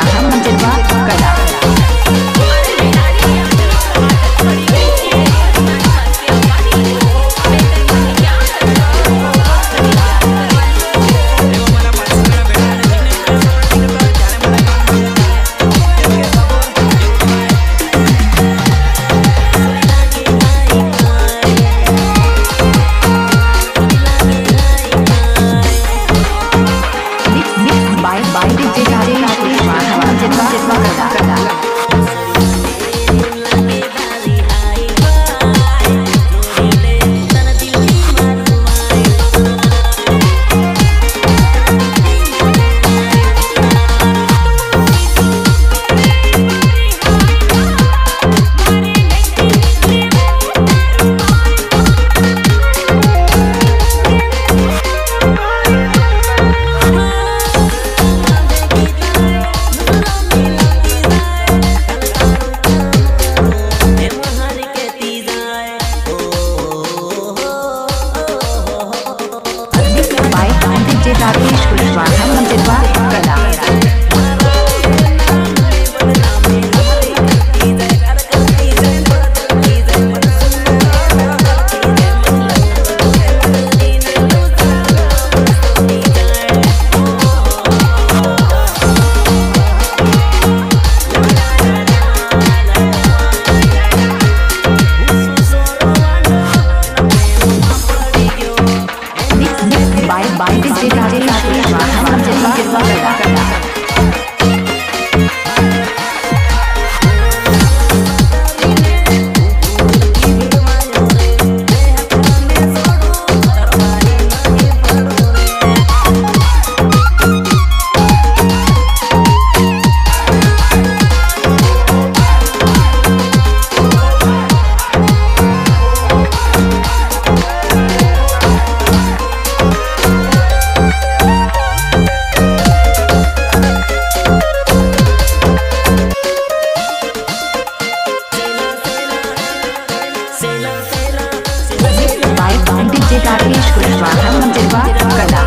한 문제 bye by DJ गाड़ी का कुमार जितना जितना कला का पेश कुछ प्रधानमंत्री